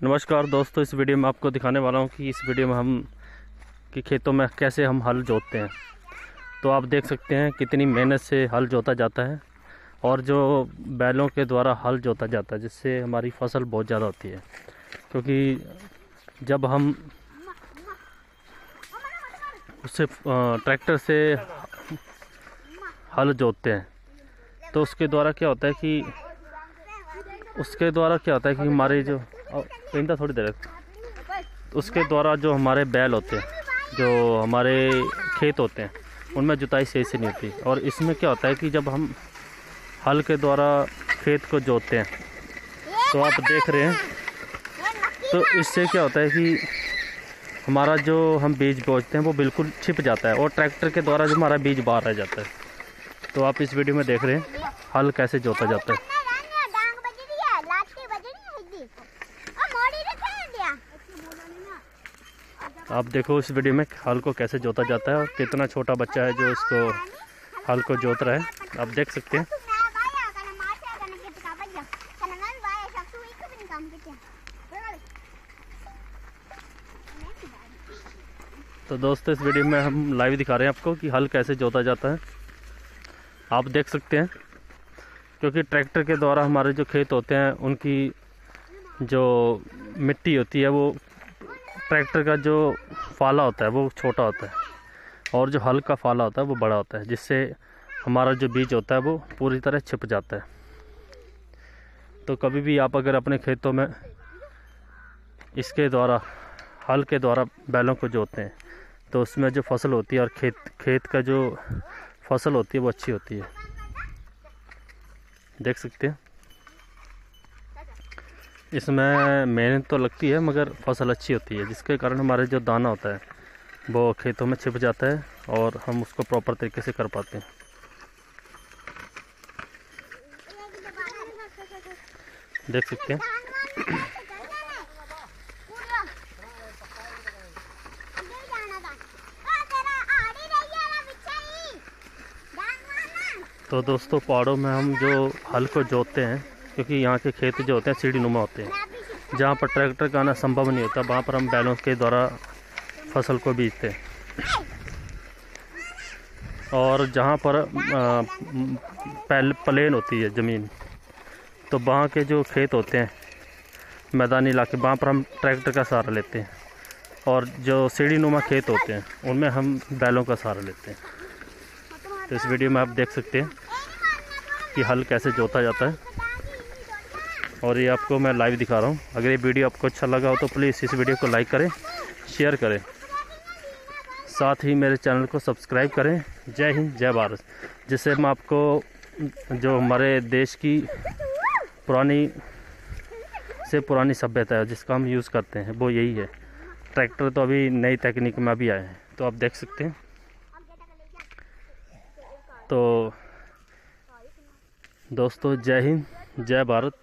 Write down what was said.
नमस्कार दोस्तों, इस वीडियो में आपको दिखाने वाला हूँ कि इस वीडियो में हम कि खेतों में कैसे हम हल जोतते हैं। तो आप देख सकते हैं कितनी मेहनत से हल जोता जाता है और जो बैलों के द्वारा हल जोता जाता है, जिससे हमारी फ़सल बहुत ज़्यादा होती है। क्योंकि जब हम उससे ट्रैक्टर से हल जोतते हैं तो उसके द्वारा क्या होता है कि, उसके द्वारा क्या होता है कि हमारे जो इंदा थोड़ी देर उसके द्वारा जो हमारे बैल होते हैं, जो हमारे खेत होते हैं, उनमें जुताई सही से नहीं होती। और इसमें क्या होता है कि जब हम हल के द्वारा खेत को जोतते हैं तो आप देख रहे हैं तो इससे क्या होता है कि हमारा जो हम बीज बोझते हैं, वो बिल्कुल छिप जाता है और ट्रैक्टर के द्वारा जो हमारा बीज बाहर रह जाता है तो आप इस वीडियो में देख रहे हैं, हल कैसे जोता जाता है। आप देखो इस वीडियो में हल को कैसे जोता जाता है और कितना छोटा बच्चा है जो इसको हल को जोत रहा है। आप देख सकते हैं। तो दोस्तों, इस वीडियो में हम लाइव दिखा रहे हैं आपको कि हल कैसे जोता जाता है। आप देख सकते हैं, क्योंकि ट्रैक्टर के द्वारा हमारे जो खेत होते हैं, उनकी जो मिट्टी होती है, वो ट्रैक्टर का जो फाला होता है, वो छोटा होता है और जो हल का फाला होता है, वो बड़ा होता है, जिससे हमारा जो बीज होता है, वो पूरी तरह छिप जाता है। तो कभी भी आप अगर अपने खेतों में इसके द्वारा, हल के द्वारा बैलों को जोतते हैं तो उसमें जो फ़सल होती है और खेत खेत का जो फ़सल होती है, वो अच्छी होती है। देख सकते हैं? इसमें मेहनत तो लगती है, मगर फ़सल अच्छी होती है, जिसके कारण हमारे जो दाना होता है, वो खेतों में छिप जाता है और हम उसको प्रॉपर तरीके से कर पाते हैं। देख सकते हैं। तो दोस्तों, पहाड़ों में हम जो हल को जोतते हैं क्योंकि यहाँ के खेत जो होते हैं सीढ़ी नुमा होते हैं, जहाँ पर ट्रैक्टर का आना संभव नहीं होता, वहाँ पर हम बैलों के द्वारा फ़सल को बीजते हैं। और जहाँ पर प्लेन होती है ज़मीन तो वहाँ के जो खेत होते हैं, मैदानी इलाके, वहाँ पर हम ट्रैक्टर का सहारा लेते हैं। और जो सीढ़ी नुमा खेत होते हैं, उनमें हम बैलों का सहारा लेते हैं। तो इस वीडियो में आप देख सकते हैं कि हल कैसे जोता जाता है। और ये आपको मैं लाइव दिखा रहा हूँ। अगर ये वीडियो आपको अच्छा लगा हो तो प्लीज़ इस वीडियो को लाइक करें शेयर करें। साथ ही मेरे चैनल को सब्सक्राइब करें। जय हिंद, जय भारत। जिससे मैं आपको जो हमारे देश की पुरानी से पुरानी सभ्यता है, जिसका हम यूज़ करते हैं, वो यही है। ट्रैक्टर तो अभी नई तकनीक में अभी आए हैं तो आप देख सकते हैं। तो दोस्तों, जय हिंद, जय भारत।